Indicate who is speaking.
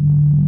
Speaker 1: you